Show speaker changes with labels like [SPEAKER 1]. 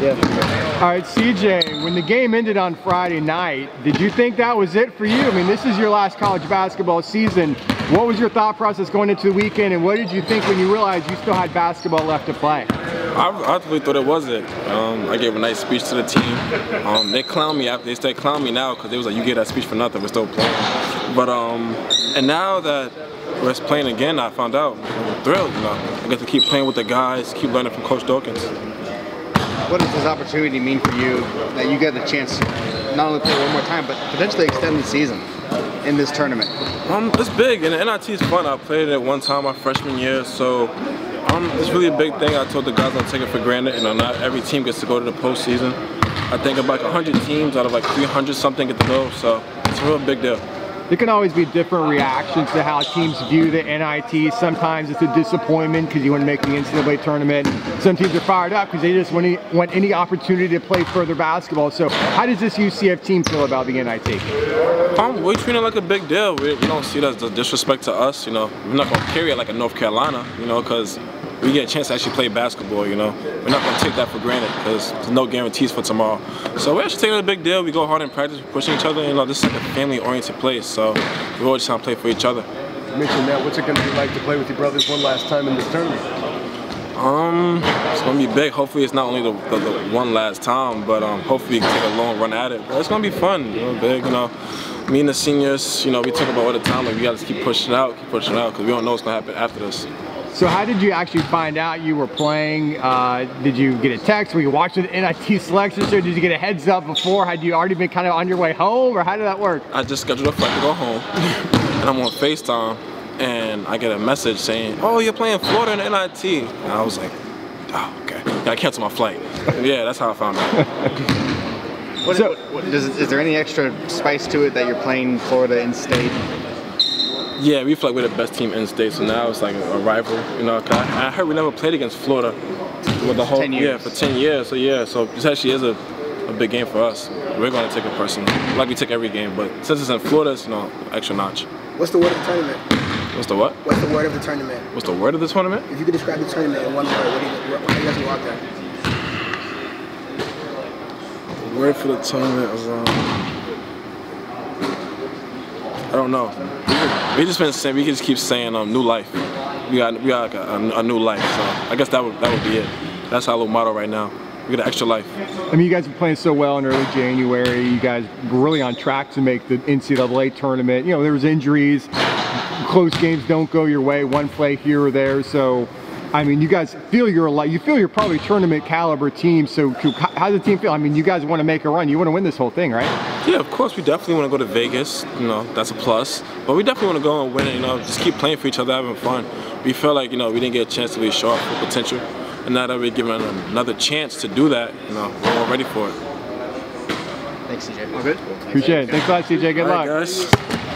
[SPEAKER 1] Yeah.
[SPEAKER 2] All right, CJ, when the game ended on Friday night, did you think that was it for you? I mean, this is your last college basketball season. What was your thought process going into the weekend, and what did you think when you realized you still had basketball left to play?
[SPEAKER 3] I, really thought it was it. Um, I gave a nice speech to the team. Um, they clown me after they start clown me now because they was like, you get that speech for nothing. We're still playing. But um, and now that we're playing again, I found out I'm thrilled. You know, I get to keep playing with the guys, keep learning from Coach Dawkins.
[SPEAKER 1] What does this opportunity mean for you that you get the chance to not only play one more time, but potentially extend the season in this tournament?
[SPEAKER 3] Um, it's big, and the NIT is fun. I played it one time my freshman year, so um, it's really a big thing. I told the guys don't take it for granted. You know, not every team gets to go to the postseason. I think about 100 teams out of like 300 something get to go, so it's a real big deal.
[SPEAKER 2] There can always be different reactions to how teams view the NIT. Sometimes it's a disappointment because you want to make the NCAA tournament. Some teams are fired up because they just want any, want any opportunity to play further basketball. So how does this UCF team feel about the NIT?
[SPEAKER 3] Um, we treat it like a big deal. We, we don't see it as a disrespect to us, you know. We're not going to carry it like a North Carolina, you know, because we get a chance to actually play basketball, you know. We're not going to take that for granted because there's no guarantees for tomorrow. So we're actually taking it a big deal. We go hard in practice, we're pushing each other. You know, this is like a family-oriented place, so we're always trying to play for each other.
[SPEAKER 4] You mentioned that. What's it going to be like to play with your brothers one last time in this tournament?
[SPEAKER 3] Um, it's gonna be big. Hopefully, it's not only the, the, the one last time, but um, hopefully we can take a long run at it. But it's gonna be fun, you know, big. You know, me and the seniors, you know, we talk about all the time. Like we gotta keep pushing out, keep pushing out, because we don't know what's gonna happen after this.
[SPEAKER 2] So how did you actually find out you were playing? Uh, did you get a text? Were you watching the NIT selection show? Did you get a heads up before? Had you already been kind of on your way home, or how did that work?
[SPEAKER 3] I just scheduled a flight to go home, and I'm on FaceTime, and I get a message saying, "Oh, you're playing Florida in NIT," and I was like, "Oh, okay." I cancel my flight. yeah, that's how I found out.
[SPEAKER 1] What,
[SPEAKER 2] So-
[SPEAKER 1] what, what, does, is there any extra spice to it that you're playing Florida in state?
[SPEAKER 3] Yeah, we feel like we're the best team in state, so now it's like a, rival. You know, 'cause I, I heard we never played against Florida with the whole
[SPEAKER 1] 10 years.
[SPEAKER 3] yeah for 10 years. So yeah, so this actually is a, a big game for us. We're going to take it personally, like we take every game. But since it's in Florida, it's you know extra notch.
[SPEAKER 5] What's the word of the tournament?
[SPEAKER 3] What's the what?
[SPEAKER 5] What's the word of the tournament?
[SPEAKER 3] What's the word of the tournament?
[SPEAKER 5] If you could describe the tournament in one word, what do you, how do you guys go there?
[SPEAKER 3] The word for the tournament is um. I don't know. We just, been saying we just keep saying um new life. We got we got like a, a, a new life. So I guess that would that would be it. That's our little motto right now. We got an extra life.
[SPEAKER 2] I mean, you guys were playing so well in early January. You guys were really on track to make the NCAA tournament. You know, there was injuries, close games don't go your way, one play here or there. So, I mean, you guys feel you're a lot. You feel you're probably tournament caliber team. So, how does the team feel? I mean, you guys want to make a run. You want to win this whole thing, right?
[SPEAKER 3] Yeah, of course we definitely want to go to Vegas. You know, that's a plus. But we definitely want to go and win it. You know, just keep playing for each other, having fun. We feel like you know we didn't get a chance to really show our full potential, and now that we're given another chance to do that, you know, we're all ready for it.
[SPEAKER 1] Thanks, CJ. All good?
[SPEAKER 2] Appreciate it. Thanks a lot, CJ. Good
[SPEAKER 3] All
[SPEAKER 2] luck.
[SPEAKER 3] right, guys.